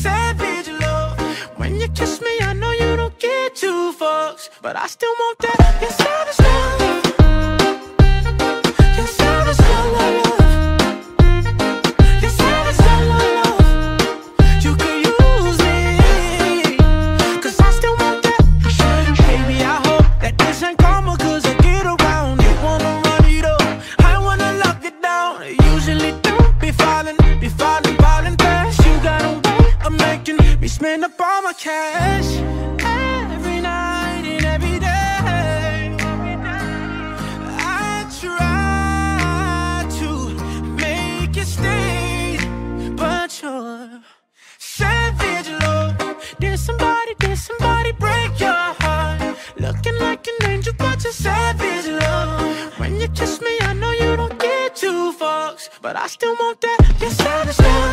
savage love. When you kiss me, I know you don't get two fucks, but I still want that. Your spend up all my cash. Every night and every day. I try to make you stay, but you're savage love. Did somebody, did somebody break your heart? Looking like an angel, but you're savage love. When you kiss me, I know you don't get two fucks, but I still want that. Your savage love. Your savage love.